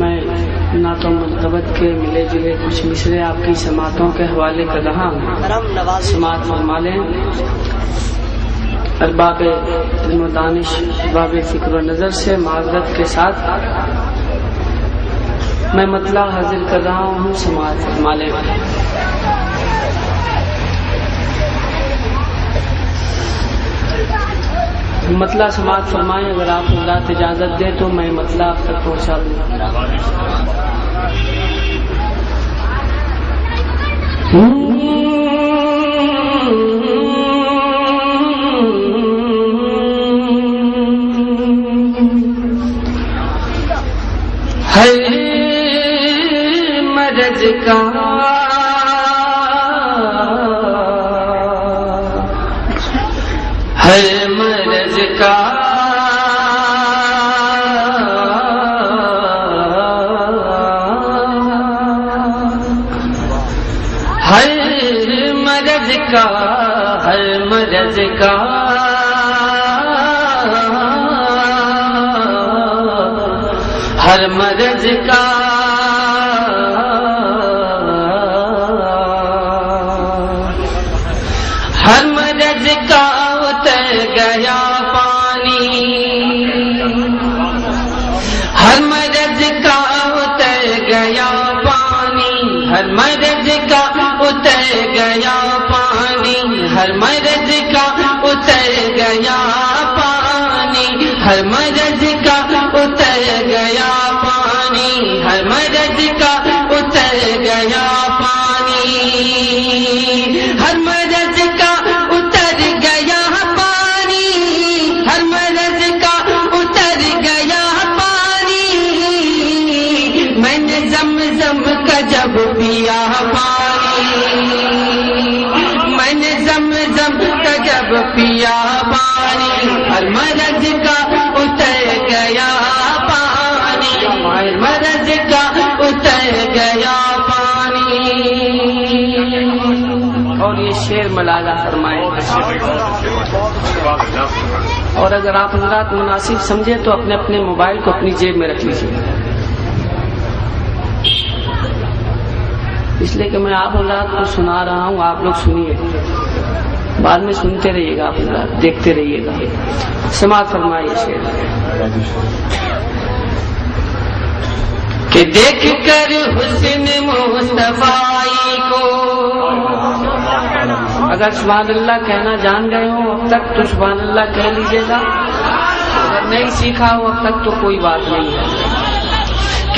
मैं नातों मरतबत के मिले जुले कुछ मिसरे आपकी समातों के हवाले कर रहा हूँ समात फरमाले अरबाब दानिश बाब फ़िक्र नज़र से माजरत के साथ मैं मतला हाजिर कर रहा हूँ समाज माले वाले। मतला समाज फरमाए, अगर आप हजरात इजाज़त दें तो मैं मतला आप तक पहुँचा हर हर मरज का। हर मरज का हर मरज का। हर का गया पानी, हर मरज का उतर गया पानी, हर मरज का उतर गया पानी, हर मरज का उतर गया पानी, हर मरज का मैंने जम जम का जब पिया पानी। मैंने जम जम का जब पिया पानी। हर मरज का उतर गया पानी। हर मरज का उतर गया पानी। और ये शेर मलाला फरमाए। और अगर आप हजरात मुनासिब समझे तो अपने अपने मोबाइल को अपनी जेब में रख लीजिए। इसलिए कि मैं आप हजरात को सुना रहा हूँ, आप लोग सुनिए। बाद में सुनते रहिएगा आप हजरात, देखते रहिएगा। समाज फरमाइए शेर। कि देख कर हुस्न मुस्तफाई को, अगर सुबहान अल्लाह कहना जान गए हो, अब तक तो सुबहान अल्लाह कह लीजिएगा। अगर नहीं सीखा हो, अब तक तो कोई बात नहीं है।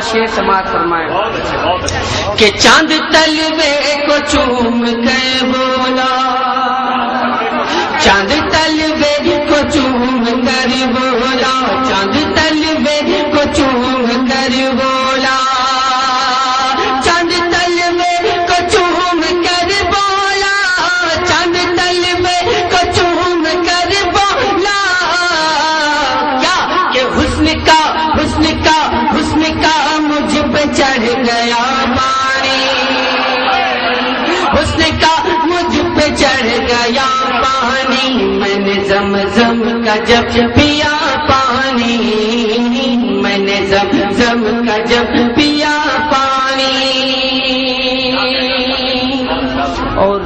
शेर समाज फरमाए। कि चाँद तलवे को चूम कर बोला। चाँद तलवे को चूम कर बोला। चाँद तलवे गया पानी। हुस्न का मुझ पे चढ़ गया पानी। मैंने जम जम का जब पिया पानी। मैंने जम जम का जब पिया पानी। और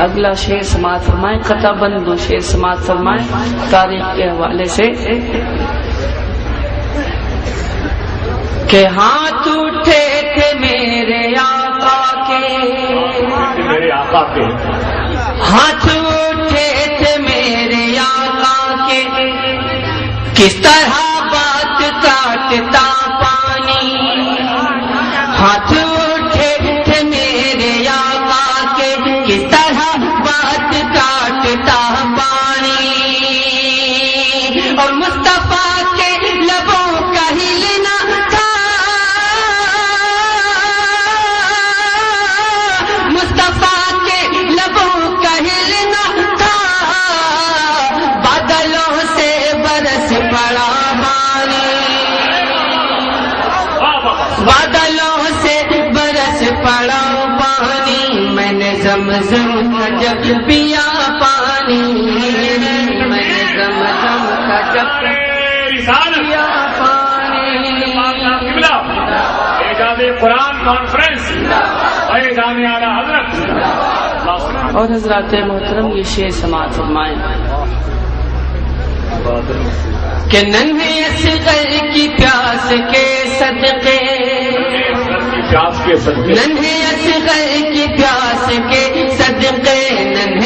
अगला शेर समाज फरमाए कथा दो शेर समाज फरमाए, तारीख के हवाले से। के हाथ आका हाथ उठे थे मेरे आका के। किस तरह बात काटता पानी। हाथ बादलों से बरस पड़ा पानी। मैंने जमजम का जब पिया पानी। मैंने जमजम का जब पिया पानी। कुरान कॉन्फ्रेंस फैजान आला हज़रत। और हज़रत मोहतरम ये शेर समाज फरमाए। कि नन्हे असगर की प्यास के सदके। प्यास के सदके। नन्हे असगर की प्यास के सदके नन्हे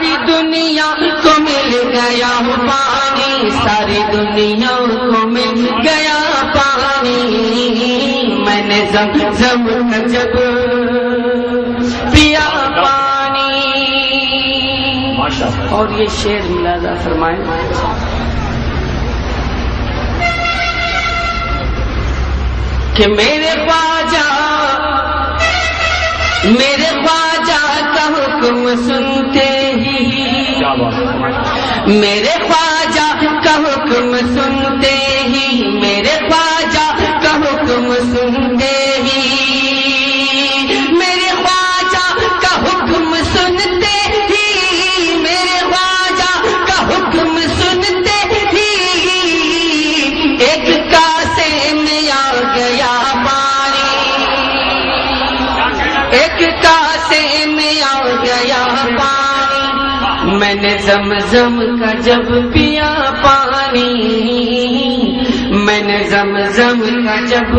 सारी दुनिया को मिल गया पानी सारी दुनिया को मिल गया पानी। मैंने जम जम जब पिया पानी। और ये शेर मिलादा फरमाए। कि मेरे ख्वाजा मेरे ख्वाजा का हुक्म सुनते मेरे ख्वाजा का हुक्म सुनते ही, मेरे ख्वाजा का हुक्म सुनते ही। मेरे ख्वाजा सुनते ही, मेरे सुनते ही। एक आ गया पानी, एक कासे में आ गया पानी। मैंने जमजम का जब पिया पानी मैंने जमजम का जब